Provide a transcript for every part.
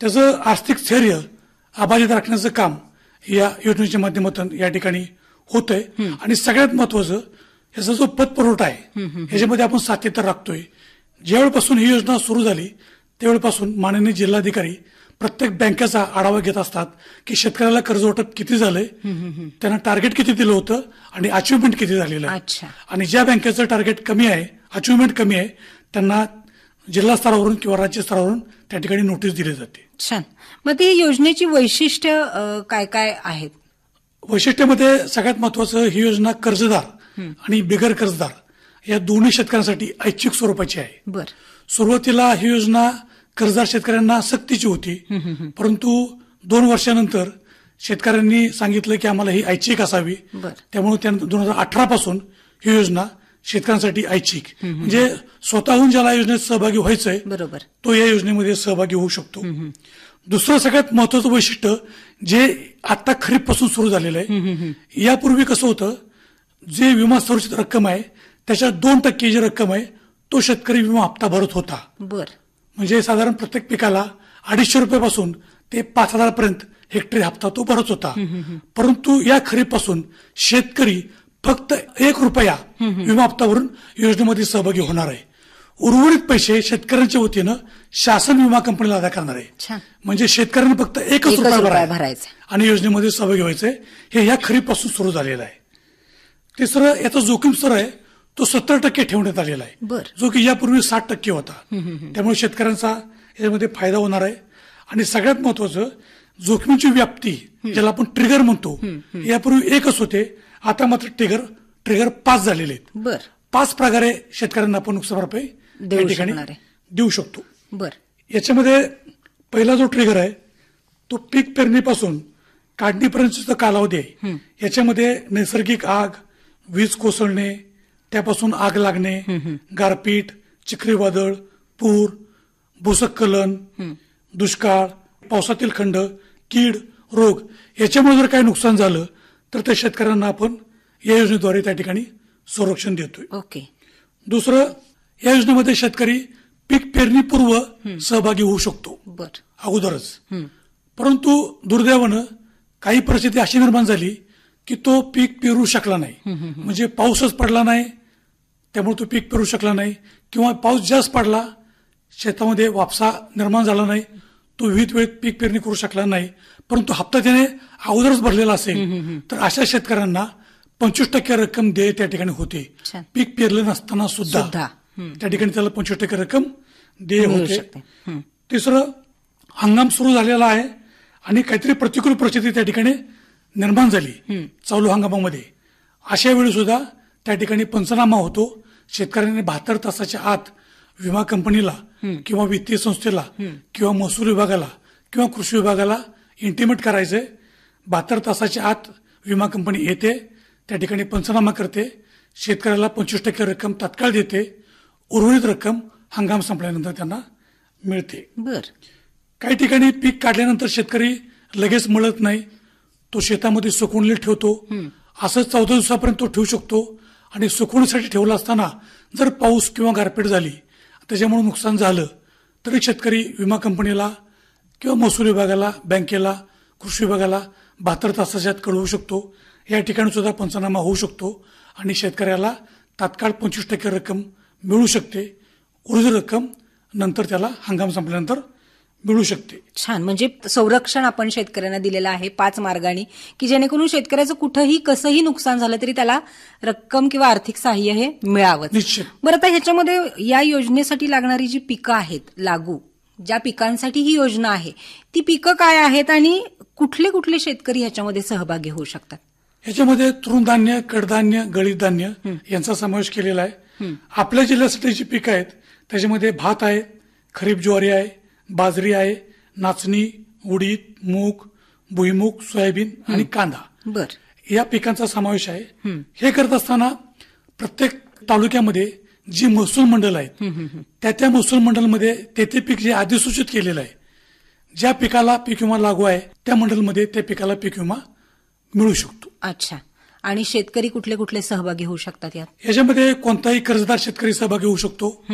त्याचं आर्थिक स्थैर्य अबाधित राखण्याचं काम या योजनेच्या माध्यमातून या ठिकाणी होतंय. आणि सगळ्यात महत्वाचं याचा जो पतपुरवठा आहे ह्याच्यामध्ये आपण सातत्य राखतोय. ज्यावेळेपासून ही योजना सुरू झाली त्यावेळेपासून माननीय जिल्हाधिकारी प्रत्येक बँकेचा आढावा घेत असतात की शेतकऱ्याला कर्ज वाटप किती झालंय त्यांना टार्गेट किती दिलं होतं आणि अचिव्हमेंट किती झालेलं आहे. आणि ज्या बँकेचं टार्गेट कमी आहे अचिव्हमेंट कमी आहे त्यांना जिल्हा स्तरावरून किंवा राज्य स्तरावरून त्या ठिकाणी नोटीस दिली जाते. छान. मग ती योजनेची वैशिष्ट्य काय काय आहेत? वैशिष्ट्यामध्ये सगळ्यात महत्वाचं ही योजना कर्जदार आणि बिगर कर्जदार या दोन्ही शेतकऱ्यांसाठी ऐच्छिक स्वरूपाची आहे. बर. सुरुवातीला ही योजना कर्जदार शेतकऱ्यांना सक्तीची होती. परंतु दोन वर्षानंतर शेतकऱ्यांनी सांगितलं की आम्हाला ही ऐच्छिक असावी. त्यामुळे दोन हजार अठरा पासून ही योजना शेतकऱ्यांसाठी ऐच्छिक. म्हणजे स्वतःहून ज्याला योजनेत सहभागी व्हायचंय बरोबर. तो या योजनेमध्ये सहभागी होऊ शकतो. दुसरं सगळ्यात महत्वाचं वैशिष्ट्य जे आता खरीपपासून सुरू झालेलं आहे यापूर्वी कसं होतं जे विमा संरक्षित रक्कम आहे त्याच्या दोन टक्के जी रक्कम आहे तो शेतकरी विमा हप्ता भरत होता. बर. म्हणजे साधारण प्रत्येक पिकाला अडीचशे रुपयापासून ते पाच हजारपर्यंत हेक्टरी हप्ता तो भरत होता. परंतु या खरीपासून शेतकरी फक्त एक रुपया विमा हप्ता भरून योजनेमध्ये सहभागी होणार आहे. उर्वरित पैसे शेतकऱ्यांच्या वतीनं शासन विमा कंपनीला अदा करणार आहे. म्हणजे शेतकऱ्यांनी फक्त एकच रुपया भरायचा. आणि योजनेमध्ये सहभागी व्हायचंय हे या खरीपासून सुरू झालेलं आहे. तिसरं याचा जोखीम स्तर आहे तो सत्तर टक्के ठेवण्यात आलेला आहे. जो की यापूर्वी साठ टक्के होता. त्यामुळे शेतकऱ्यांचा याच्यामध्ये फायदा होणार आहे. आणि सगळ्यात महत्वाचं जोखमीची व्याप्ती ज्याला आपण ट्रिगर म्हणतो यापूर्वी एकच होते. आता मात्र ट्रिगर ट्रिगर पाच झालेले आहेत. बर. पाच प्रकारे शेतकऱ्यांना आपण नुकसान भरपाई या ठिकाणी. देऊ शकतो. बर. याच्यामध्ये पहिला जो ट्रिगर आहे तो पीक पेरणीपासून काढणीपर्यंतचा कालावधी आहे. याच्यामध्ये नैसर्गिक आग वीज कोसळणे त्यापासून आग लागणे गारपीट चक्रीवादळ पूर भूसक्कलन दुष्काळ पावसातील खंड कीड रोग याच्यामुळे जर काही नुकसान झालं तर त्या शेतकऱ्यांना आपण या योजनेद्वारे त्या ठिकाणी संरक्षण देतोय. ओके. दुसरं या योजनेमध्ये शेतकरी पीक पेरणीपूर्व सहभागी होऊ शकतो. बर. अगोदरच. परंतु दुर्दैवानं काही परिस्थिती अशी निर्माण झाली की तो पीक पेरू शकला नाही. म्हणजे पाऊसच पडला नाही त्यामुळे तो पीक पेरू शकला नाही किंवा पाऊस जास्त पडला शेतामध्ये वापसा निर्माण झाला नाही तो विहित वेळेत पीक पेरणी करू शकला नाही. परंतु हप्ता त्याने अगोदरच भरलेला असेल तर अशा शेतकऱ्यांना पंचवीस टक्के रक्कम दे त्या ठिकाणी होते. पीक पेरलं नसताना सुद्धा. त्या ठिकाणी त्याला पंचवीस टक्के रक्कम देय होते. तिसरं हंगाम सुरू झालेला आहे आणि काहीतरी प्रतिकूल परिस्थिती त्या ठिकाणी निर्माण झाली चालू हंगामामध्ये. अशा वेळी सुद्धा त्या ठिकाणी पंचनामा होतो. शेतकऱ्यांनी बहात्तर तासाच्या आत विमा कंपनीला किंवा वित्तीय संस्थेला किंवा महसूल विभागाला किंवा कृषी विभागाला इंटिमेट करायचंय बहात्तर तासाच्या आत विमा कंपनी येते. त्या ठिकाणी पंचनामा करते. शेतकऱ्याला पंचवीस टक्के रक्कम तात्काळ देते. उर्वरित रक्कम हंगाम संपल्यानंतर त्यांना मिळते. बर. काही ठिकाणी पीक काढल्यानंतर शेतकरी लगेच मळत नाही. तो शेतामध्ये सुकवणीला ठेवतो. असंच चौदा दिवसापर्यंत तो ठेवू शकतो. आणि सुकवणीसाठी ठेवला असताना जर पाऊस किंवा गारपीट झाली त्याच्यामुळे नुकसान झालं. तरी शेतकरी विमा कंपनीला किंवा महसूल विभागाला बँकेला कृषी विभागाला बहात्तर तासाच्या आत कळवू शकतो. या ठिकाणी सुद्धा पंचनामा होऊ शकतो आणि शेतकऱ्याला तात्काळ पंचवीस टक्के रक्कम मिळू शकते. उर्ज रक्कम नंतर त्याला हंगाम संपल्यानंतर मिळू शकते. छान. म्हणजे संरक्षण आपण शेतकऱ्यांना दिलेलं आहे पाच मार्गाने की जेणेकरून शेतकऱ्याचं कुठंही कसंही नुकसान झालं तरी त्याला रक्कम किंवा आर्थिक सहाय्य हे मिळावं निश्चित. बरं आता ह्याच्यामध्ये या योजनेसाठी लागणारी जी पिकं आहेत लागू ज्या पिकांसाठी ही योजना आहे ती पिकं काय आहेत आणि कुठले कुठले शेतकरी ह्याच्यामध्ये सहभागी होऊ शकतात? ह्याच्यामध्ये तृणधान्य कडधान्य गळीत धान्य यांचा समावेश केलेला आहे. आपल्या जिल्ह्यासाठी जी पिकं आहेत त्याच्यामध्ये भात आहे खरीप ज्वारी आहे बाजरी आहे नाचणी उडीद मूग भुईमूग सोयाबीन आणि कांदा. बर. या पिकांचा समावेश आहे. हे करत असताना प्रत्येक तालुक्यामध्ये जी महसूल मंडळ आहेत त्या त्या महसूल मंडळमध्ये ते ते पीक जे अधिसूचित केलेलं आहे ज्या पिकाला पीक विमा लागू आहे त्या मंडळमध्ये त्या पिकाला पीक विमा मिळू शकतो. अच्छा. आणि शेतकरी कुठले कुठले सहभागी होऊ शकतात यात? याच्यामध्ये कोणताही कर्जदार शेतकरी सहभागी होऊ शकतो.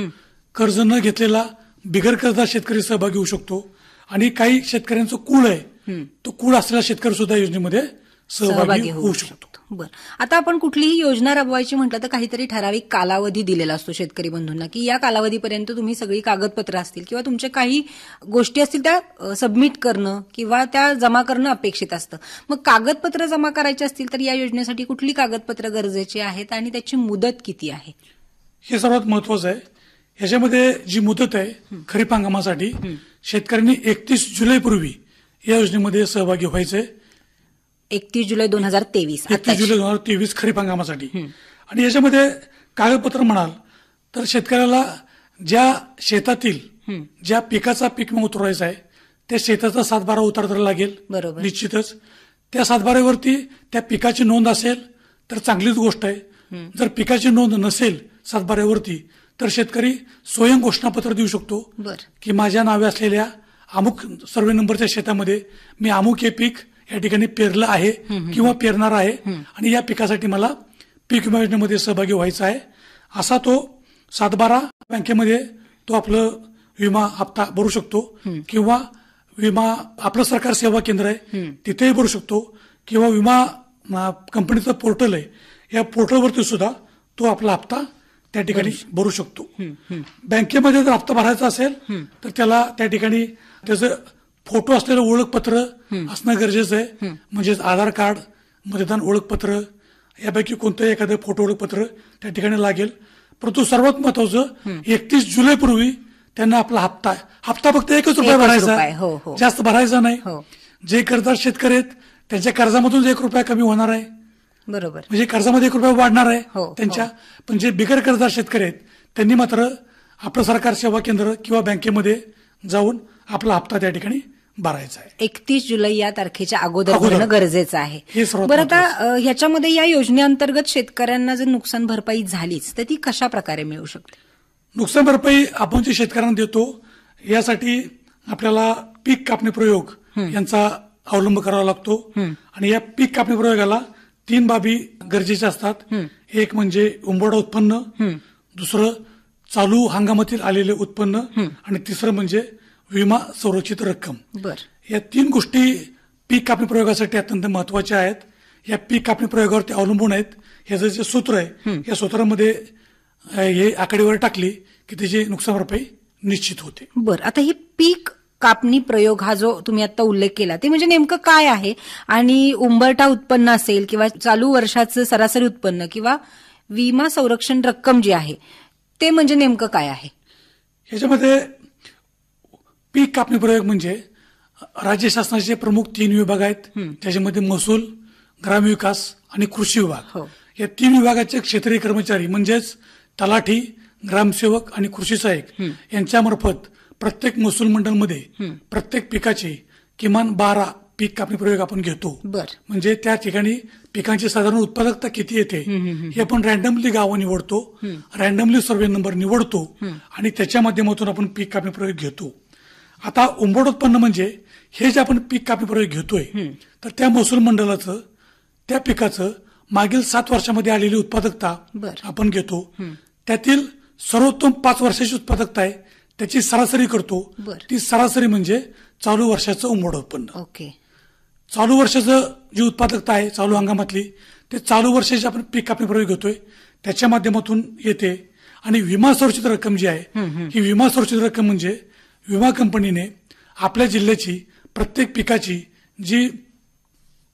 कर्ज न घेतलेला बिगर कर्जदार शेतकरी सहभागी होऊ शकतो. आणि काही शेतकऱ्यांचं कुळ आहे तो कुळ असलेला शेतकरी सुद्धा योजनेमध्ये सहभागी होऊ शकतो. बर. आता आपण कुठलीही योजना राबवायची म्हटलं तर काहीतरी ठराविक कालावधी दिलेला असतो शेतकरी बंधूंना की या कालावधीपर्यंत तुम्ही सगळी कागदपत्र असतील किंवा तुमच्या काही गोष्टी असतील त्या सबमिट करणं किंवा त्या जमा करणं अपेक्षित असतं. मग कागदपत्र जमा करायची असतील तर या योजनेसाठी कुठली कागदपत्र गरजेची आहेत आणि त्याची मुदत किती आहे? हे सर्वात महत्वाचं आहे. ह्याच्यामध्ये जी मुदत आहे खरीप हंगामासाठी शेतकऱ्यांनी एकतीस जुलैपूर्वी या योजनेमध्ये सहभागी व्हायचंय. एकतीस जुलै दोन हजार तेवीस एकतीस जुलै दोन हजार तेवीस खरीप हंगामासाठी. आणि याच्यामध्ये कागदपत्र म्हणाल तर शेतकऱ्याला ज्या शेतातील ज्या पिकाचा पीक विमा उतरवायचा आहे त्या शेताचा सातबारा उतारता लागेल. बरोबर. निश्चितच. त्या सातबाऱ्यावरती त्या पिकाची नोंद असेल तर चांगलीच गोष्ट आहे. जर पिकाची नोंद नसेल सातबाऱ्यावरती तर शेतकरी स्वयं घोषणापत्र देऊ शकतो की माझ्या नावे असलेल्या अमुक सर्वे नंबरच्या शेतामध्ये मी अमुक हे पीक या ठिकाणी पेरलं आहे किंवा पेरणार आहे आणि या पिकासाठी मला पीक विमा योजनेमध्ये सहभागी व्हायचा आहे. असा तो सातबारा बँकेमध्ये तो आपलं विमा हप्ता भरू शकतो किंवा विमा आपलं सरकार सेवा केंद्र आहे तिथेही भरू शकतो किंवा विमा कंपनीचं पोर्टल आहे. या पोर्टलवरती सुद्धा तो आपला हप्ता त्या ठिकाणी भरू शकतो. बँकेमध्ये जर हप्ता भरायचा असेल तर त्याला त्या ठिकाणी त्याचं फोटो असलेलं ओळखपत्र असणं गरजेचं आहे. म्हणजेच आधार कार्ड मतदान ओळखपत्र यापैकी कोणतंही एखादं फोटो ओळखपत्र त्या ठिकाणी लागेल. परंतु सर्वात महत्वाचं एकतीस जुलैपूर्वी त्यांना आपला हप्ता हप्ता फक्त एकच रुपया भरायचा. हो, हो. जास्त भरायचा नाही. हो. जे कर्जदार शेतकरी आहेत त्यांच्या कर्जामधून एक रुपया कमी होणार आहे. बरोबर. म्हणजे कर्जामध्ये एक रुपया वाढणार आहे हो, त्यांच्या. पण जे बिगर कर्जदार शेतकरी आहेत त्यांनी मात्र आपलं सरकार सेवा केंद्र किंवा बँकेमध्ये जाऊन आपला हप्ता त्या ठिकाणी भरायचा आहे. एकतीस जुलै या तारखेच्या अगोदर. भरणं गरजेचं आहे. हे बरं आता ह्याच्यामध्ये या योजनेअंतर्गत शेतकऱ्यांना जर नुकसान भरपाई झालीच तर ती कशा प्रकारे मिळू शकते? नुकसान भरपाई आपण जे शेतकऱ्यांना देतो यासाठी आपल्याला पीक कापणी प्रयोग यांचा अवलंब करावा लागतो. आणि या पीक कापणी प्रयोगाला तीन बाबी गरजेच्या असतात. एक म्हणजे उंबरडा उत्पन्न. दुसरं चालू हंगामातील आलेले उत्पन्न. आणि तिसरं म्हणजे विमा संरक्षित रक्कम. बर. या तीन गोष्टी पीक कापणी प्रयोगासाठी अत्यंत महत्त्वाच्या आहेत. या पीक कापणी प्रयोगावरती अवलंबून आहेत. ह्याचं जे सूत्र आहे या सूत्रामध्ये हे आकडेवारी टाकली की त्याची नुकसान भरपाई निश्चित होते. बर. आता हे पीक कापणी प्रयोग हा जो तुम्ही आता उल्लेख केला ते म्हणजे नेमकं काय आहे? आणि उंबरठा उत्पन्न असेल किंवा चालू वर्षाचं सरासरी उत्पन्न किंवा विमा संरक्षण रक्कम जी आहे ते म्हणजे नेमकं काय आहे? ह्याच्यामध्ये पीक कापणी प्रयोग म्हणजे राज्य शासनाचे प्रमुख तीन विभाग आहेत. त्याच्यामध्ये महसूल ग्रामविकास आणि कृषी हो. विभाग या तीन विभागाचे क्षेत्रीय कर्मचारी म्हणजेच तलाठी ग्रामसेवक आणि कृषी सहाय्यक यांच्यामार्फत प्रत्येक महसूल मंडळमध्ये प्रत्येक पिकाचे किमान बारा पीक कापणी प्रयोग आपण घेतो. म्हणजे त्या ठिकाणी पिकांची साधारण उत्पादकता किती येते हे आपण रॅन्डमली गावं निवडतो रॅन्डमली सर्वे नंबर निवडतो आणि त्याच्या माध्यमातून आपण पीक कापणी प्रयोग घेतो. आता उंबड उत्पन्न म्हणजे हे जे आपण पीक कापणी प्रयोग घेतोय तर त्या महसूल मंडळाचं त्या पिकाचं मागील सात वर्षामध्ये आलेली उत्पादकता. आपण घेतो. त्यातील सर्वोत्तम पाच वर्षाची उत्पादकता आहे त्याची सरासरी करतो. ती सरासरी म्हणजे चालू वर्षाचं उंबड उत्पन्न. ओके. चालू वर्षाचं जी उत्पादकता आहे चालू हंगामातली ते चालू वर्षाची आपण पीक कापणी प्रयोग घेतोय. त्याच्या माध्यमातून येते. आणि विमा सुरक्षित रक्कम जी आहे ही विमा सुरक्षित रक्कम म्हणजे विमा कंपनीने आपल्या जिल्ह्याची प्रत्येक पिकाची जी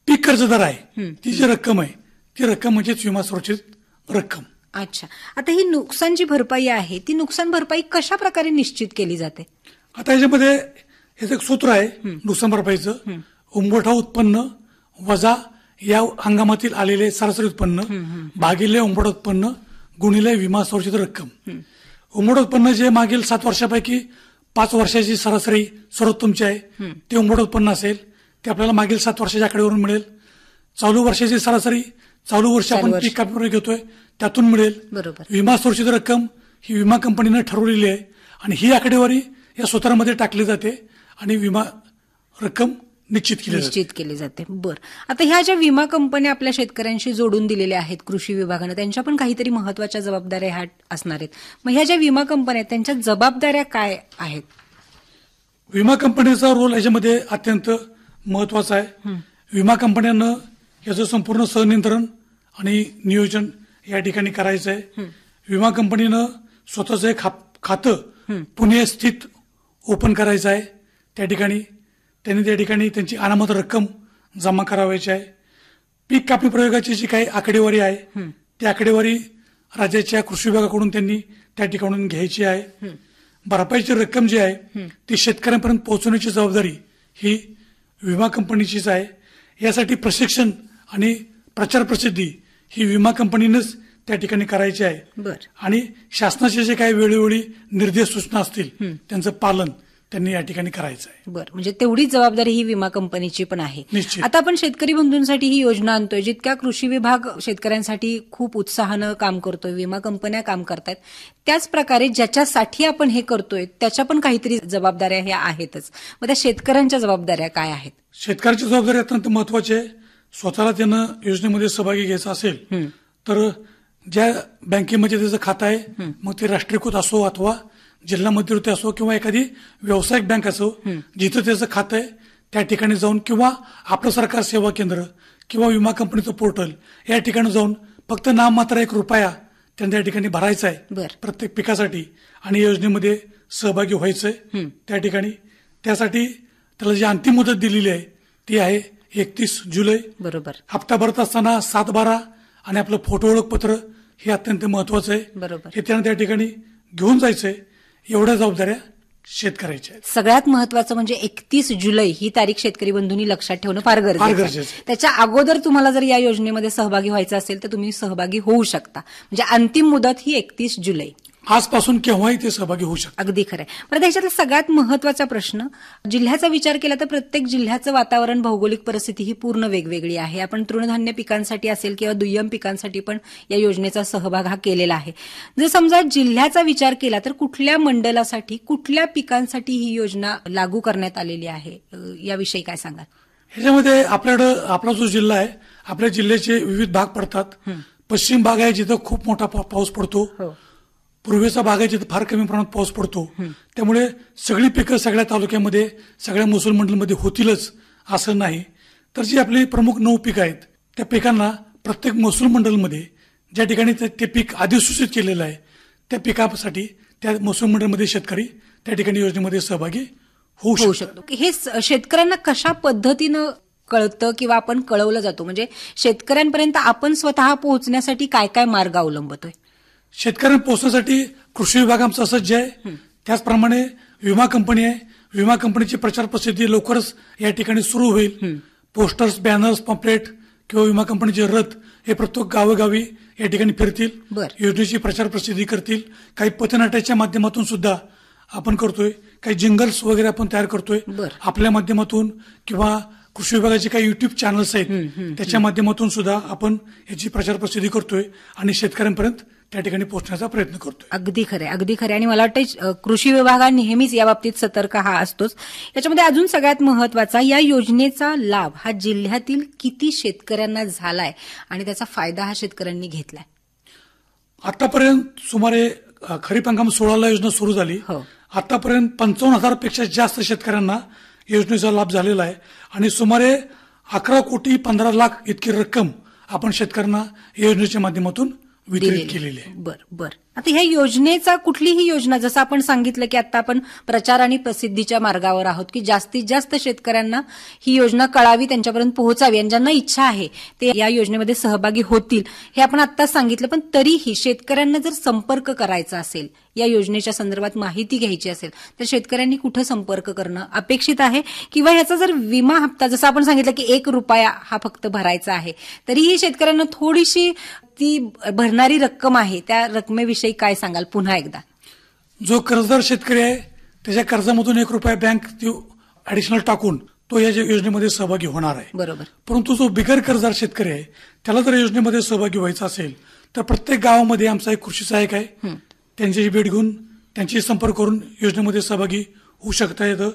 पीक कर्जदार आहे ती जी रक्कम आहे ती रक्कम म्हणजेच विमा सुरक्षित रक्कम. अच्छा. आता ही नुकसान जी भरपाई आहे ती नुकसान भरपाई कशा प्रकारे निश्चित केली जाते? आता याच्यामध्ये याचं एक सूत्र आहे नुकसान भरपाईचं उंबरठा उत्पन्न वजा या हंगामातील आलेले सरासरी उत्पन्न भागिले उंबड उत्पन्न गुणिले विमा सुरक्षित रक्कम. उंबड उत्पन्न जे मागील सात वर्षापैकी पाच वर्षाची सरासरी सर्वोत्तमची आहे ते उंबड उत्पन्न असेल ते आपल्याला मागील सात वर्षाच्या आकडेवरून मिळेल. चालू वर्षाची सरासरी चालू वर्ष आपण. पीक कापणी घेतोय त्यातून मिळेल. बरोबर. विमा सुरक्षित रक्कम ही विमा कंपनीनं ठरवलेली आहे आणि ही आकडेवारी या सूत्रामध्ये टाकली जाते आणि विमा रक्कम निश्चित केली निश्चित केली जाते. बर. आता ह्या ज्या विमा कंपन्या आपल्या शेतकऱ्यांशी जोडून दिलेल्या आहेत कृषी विभागानं त्यांच्या पण काहीतरी महत्त्वाच्या जबाबदाऱ्या ह्या असणार आहेत. मग ह्या ज्या विमा कंपन्या आहेत त्यांच्या जबाबदाऱ्या काय आहेत? विमा कंपनीचा रोल याच्यामध्ये अत्यंत महत्त्वाचा आहे. विमा कंपन्यांना याचं संपूर्ण सहनियंत्रण आणि नियोजन या ठिकाणी करायचं आहे विमा कंपनीनं स्वतःचं एक खातं पुणे स्थित ओपन करायचं आहे त्या ठिकाणी त्यांनी त्या ठिकाणी त्यांची अनामत रक्कम जमा करावायची आहे. पीक कापणी प्रयोगाची जी काही आकडेवारी आहे ती आकडेवारी राज्याच्या कृषी विभागाकडून त्यांनी त्या ठिकाणून घ्यायची आहे. भरपाईची रक्कम जी आहे ती शेतकऱ्यांपर्यंत पोहोचवण्याची जबाबदारी ही विमा कंपनीचीच आहे. यासाठी प्रशिक्षण आणि प्रचार प्रसिद्धी ही विमा कंपनीनंच त्या ठिकाणी करायची आहे. बर. आणि शासनाचे जे काही वेळोवेळी निर्देश सूचना असतील त्यांचं पालन त्यांनी या ठिकाणी करायचं आहे. बर. म्हणजे तेवढीच जबाबदारी ही विमा कंपनीची पण आहे. निश्चित. आता आपण शेतकरी बंधूंसाठी ही योजना आणतोय जितक्या कृषी विभाग शेतकऱ्यांसाठी खूप उत्साहानं काम करतोय विमा कंपन्या काम करतायत त्याच प्रकारे ज्याच्यासाठी आपण हे करतोय त्याच्या पण काहीतरी जबाबदाऱ्या ह्या आहेतच. मग त्या शेतकऱ्यांच्या जबाबदाऱ्या काय आहेत? शेतकऱ्याची जबाबदारी अत्यंत महत्वाची आहे. स्वतःला त्यानं योजनेमध्ये सहभागी घ्यायचं असेल तर ज्या बँकेमध्ये त्याचं खातं आहे मग ते राष्ट्रीयकृत असो अथवा जिल्हा मध्यवर्ती असो किंवा एखादी व्यावसायिक बँक असो जिथं त्याचं खातं आहे त्या ठिकाणी जाऊन किंवा आपलं सरकार सेवा केंद्र किंवा विमा कंपनीचं पोर्टल या ठिकाणी जाऊन फक्त नाममात्र एक रुपया त्यांना त्या ठिकाणी भरायचा आहे. प्रत्येक पिकासाठी आणि योजनेमध्ये सहभागी व्हायचंय. त्या ठिकाणी त्यासाठी त्याला जी अंतिम मुदत दिलेली आहे ती आहे एकतीस जुलै. बरोबर. हप्ता भरत असताना सात बारा आणि आपलं फोटो ओळखपत्र हे अत्यंत महत्वाचं आहे. बरोबर. हे त्यांना त्या ठिकाणी घेऊन जायचंय. एवढ्या जबाबदाऱ्या शेतकऱ्याच्या सगळ्यात महत्वाचं म्हणजे एकतीस जुलै ही तारीख शेतकरी बंधूंनी लक्षात ठेवणं फार गरजेचं. त्याच्या अगोदर तुम्हाला जर या योजनेमध्ये सहभागी व्हायचं असेल तर तुम्ही सहभागी होऊ शकता. म्हणजे अंतिम मुदत ही एकतीस जुलै. आजपासून केव्हाही ते सहभागी होऊ शकतात. अगदी खरंय. पण त्याच्यातला सगळ्यात महत्त्वाचा प्रश्न जिल्ह्याचा विचार केला तर प्रत्येक जिल्ह्याचं वातावरण भौगोलिक परिस्थिती ही पूर्ण वेगवेगळी आहे. आपण तृणधान्य पिकांसाठी असेल किंवा दुय्यम पिकांसाठी पण या योजनेचा सहभाग हा केलेला आहे. जर समजा जिल्ह्याचा विचार केला तर कुठल्या मंडलासाठी कुठल्या पिकांसाठी ही योजना लागू करण्यात आलेली आहे? याविषयी काय सांगाल? ह्याच्यामध्ये आपल्याकडं आपला जो जिल्हा आहे आपल्या जिल्ह्याचे विविध भाग पडतात. पश्चिम भाग आहे जिथं खूप मोठा पाऊस पडतो. हो. पूर्वेचा भाग आहे जिथं फार कमी प्रमाणात पाऊस पडतो. त्यामुळे सगळी पिकं सगळ्या तालुक्यामध्ये सगळ्या महसूल मंडळमध्ये होतीलच असं नाही. तर जी आपली प्रमुख नऊ पिकं आहेत त्या पिकांना प्रत्येक महसूल मंडळमध्ये ज्या ठिकाणी ते पीक अधिसूचित केलेलं आहे त्या पिकासाठी त्या महसूल मंडळमध्ये शेतकरी त्या ठिकाणी योजनेमध्ये सहभागी होऊ शकतो. हे शेतकऱ्यांना कशा पद्धतीनं कळतं किंवा आपण कळवलं जातो? म्हणजे शेतकऱ्यांपर्यंत आपण स्वतः पोहोचण्यासाठी काय काय मार्ग अवलंबतोय? शेतकऱ्यांना पोहोचण्यासाठी कृषी विभाग आमचा सज्ज आहे. त्याचप्रमाणे विमा कंपनी आहे. विमा कंपनीची प्रचार प्रसिद्धी लवकरच या ठिकाणी सुरू होईल. पोस्टर्स बॅनर्स पम्पलेट किंवा विमा कंपनीचे रथ हे प्रत्येक गावोगावी या ठिकाणी फिरतील. योजनेची प्रचार प्रसिद्धी करतील. काही पथनाट्याच्या माध्यमातून सुद्धा आपण करतोय. काही जिंगल्स वगैरे आपण तयार करतोय. आपल्या माध्यमातून किंवा कृषी विभागाचे काही युट्यूब चॅनल्स आहेत. त्याच्या माध्यमातून सुद्धा आपण याची प्रचार प्रसिद्धी करतोय आणि शेतकऱ्यांपर्यंत त्या ठिकाणी पोहोचण्याचा प्रयत्न करतोय. अगदी खरंय अगदी खरंय. आणि मला वाटतं कृषी विभाग नेहमीच या बाबतीत सतर्क हा असतोच. याच्यामध्ये अजून सगळ्यात महत्त्वाचा या योजनेचा लाभ हा जिल्ह्यातील किती शेतकऱ्यांना झालाय आणि त्याचा फायदा हा शेतकऱ्यांनी घेतलाय? आतापर्यंत सुमारे खरीप हंगाम सोळाला योजना सुरू झाली. हो. आतापर्यंत पंचावन्न हजारपेक्षा जास्त शेतकऱ्यांना योजनेचा लाभ झालेला आहे. आणि सुमारे अकरा कोटी पंधरा लाख इतकी रक्कम आपण शेतकऱ्यांना या योजनेच्या माध्यमातून वितरित केलेली आहे. बर बर. आता ह्या योजनेचा कुठलीही योजना जसं आपण सांगितलं की आता आपण प्रचार आणि प्रसिद्धीच्या मार्गावर आहोत की जास्तीत जास्त शेतकऱ्यांना ही योजना कळावी त्यांच्यापर्यंत पोहोचावी आणि ज्यांना इच्छा आहे ते या योजनेमध्ये सहभागी होतील हे आपण आत्ताच सांगितलं. पण तरीही शेतकऱ्यांना जर संपर्क करायचा असेल या योजनेच्या संदर्भात माहिती घ्यायची असेल तर शेतकऱ्यांनी कुठं संपर्क करणं अपेक्षित आहे? किंवा ह्याचा जर विमा हप्ता जसं आपण सांगितलं की एक रुपया हा फक्त भरायचा आहे तरीही शेतकऱ्यांना थोडीशी ती भरणारी रक्कम आहे त्या रकमेविषयी काय सांगाल पुन्हा एकदा? जो कर्जदार शेतकरी आहे त्याच्या कर्जामधून एक रुपया बँक ऍडिशनल टाकून तो या योजनेमध्ये सहभागी होणार आहे. बरोबर. परंतु जो बिगर कर्जदार शेतकरी आहे त्याला जर योजनेमध्ये सहभागी व्हायचा असेल तर प्रत्येक गावामध्ये आमचा एक कृषी सहाय्यक आहे. त्यांची भेट घेऊन त्यांची संपर्क करून योजनेमध्ये सहभागी होऊ शकता येतं.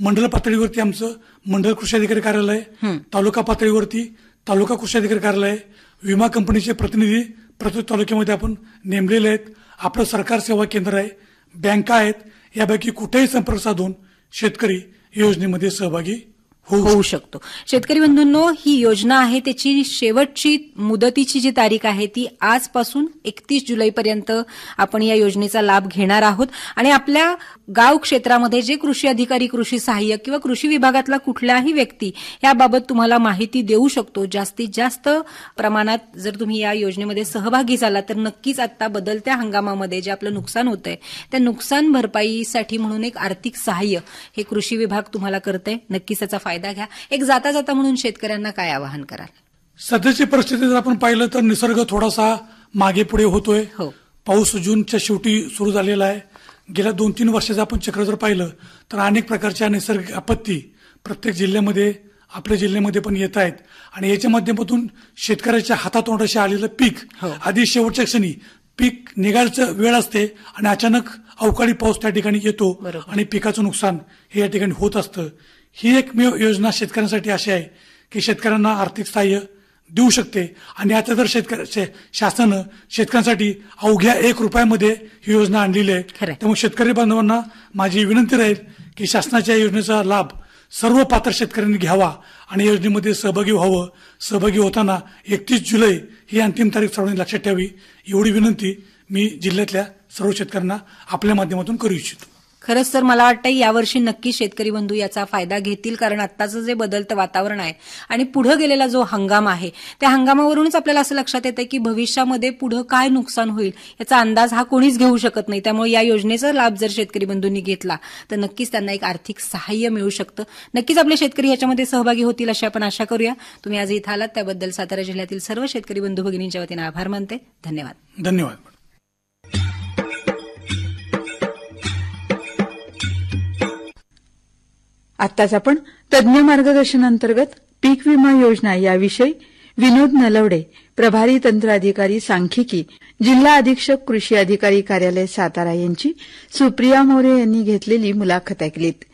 मंडल पातळीवरती आमचं मंडल कृषी अधिकारी कार्यालय तालुका पातळीवरती तालुका कृषी अधिकारी कार्यालय विमा कंपनीचे प्रतिनिधी प्रत्येक तालुक्यामध्ये आपण नेमलेले आहेत. आपलं सरकार सेवा केंद्र आहे. बँका आहेत. यापैकी कुठेही संपर्क साधून शेतकरी योजनेमध्ये सहभागी होऊ शकतो. शेतकरी बंधूंनो ही योजना आहे त्याची शेवटची मुदतीची जी तारीख आहे ती आजपासून एकतीस जुलैपर्यंत आपण या योजनेचा लाभ घेणार आहोत. आणि आपल्या गाव क्षेत्रामध्ये जे कृषी अधिकारी कृषी सहाय्यक किंवा कृषी विभागातला कुठलाही व्यक्ती याबाबत तुम्हाला माहिती देऊ शकतो. जास्तीत जास्त प्रमाणात जर तुम्ही या योजनेमध्ये सहभागी झाला तर नक्कीच आता बदलत्या हंगामामध्ये जे आपलं नुकसान होतंय त्या नुकसान भरपाईसाठी म्हणून एक आर्थिक सहाय्य हे कृषी विभाग तुम्हाला करतंय. नक्कीच त्याचा फायदा घ्या. एक जाता जाता म्हणून शेतकऱ्यांना काय आवाहन कराल? सध्याची परिस्थिती जर आपण पाहिलं तर निसर्ग थोडासा मागे पुढे होतोय. हो. पाऊस जूनच्या शेवटी सुरू झालेला आहे. गेल्या दोन तीन वर्षाचं आपण चक्र जर पाहिलं तर अनेक प्रकारच्या नैसर्गिक आपत्ती प्रत्येक जिल्ह्यामध्ये आपल्या जिल्ह्यामध्ये पण येत आहेत. आणि याच्या माध्यमातून शेतकऱ्याच्या हातातोंडाशी आलेलं पीक हो. आधी शेवटच्या क्षणी पीक निघायचं वेळ असते आणि अचानक अवकाळी पाऊस त्या ठिकाणी येतो. आणि पिकाचं नुकसान हे या ठिकाणी होत असतं. ही एकमेव योजना शेतकऱ्यांसाठी अशी आहे की शेतकऱ्यांना आर्थिक सहाय्य देऊ शकते. आणि आता जर शेतकऱ्या शे- शासनानं शेतकऱ्यांसाठी अवघ्या एक रुपयामध्ये ही योजना आणलेली आहे. त्यामुळे शेतकरी बांधवांना माझी विनंती राहील की शासनाच्या योजनेचा लाभ सर्व पात्र शेतकऱ्यांनी घ्यावा आणि योजनेमध्ये सहभागी व्हावं. सहभागी होताना एकतीस जुलै ही अंतिम तारीख सर्वांनी लक्षात ठेवावी. एवढी विनंती मी जिल्ह्यातल्या सर्व शेतकऱ्यांना आपल्या माध्यमातून करू इच्छितो. खरंच तर मला वाटतं यावर्षी नक्की शेतकरी बंधू याचा फायदा घेतील कारण आत्ताचं जे बदलतं वातावरण आहे आणि पुढे गेलेला जो हंगाम आहे त्या हंगामावरूनच आपल्याला असं लक्षात येतं की भविष्यामध्ये पुढे काय नुकसान होईल याचा अंदाज हा कोणीच घेऊ शकत नाही. त्यामुळे या योजनेचा लाभ जर शेतकरी बंधूंनी घेतला तर नक्कीच त्यांना एक आर्थिक सहाय्य मिळू शकतं. नक्कीच आपले शेतकरी याच्यामध्ये सहभागी होतील अशी आपण आशा करूया. तुम्ही आज इथं आलात त्याबद्दल सातारा जिल्ह्यातील सर्व शेतकरी बंधू भगिनींच्या वतीनं आभार मानते. धन्यवाद. धन्यवाद. आत्ताच आपण तज्ज्ञ मार्गदर्शनांतर्गत पीक विमा योजना याविषयी विनोद नलवडे प्रभारी तंत्र अधिकारी सांख्यिकी जिल्हा अधीक्षक कृषी अधिकारी कार्यालय सातारा यांची सुप्रिया मोरे यांनी घेतलेली मुलाखत ऐकलीत.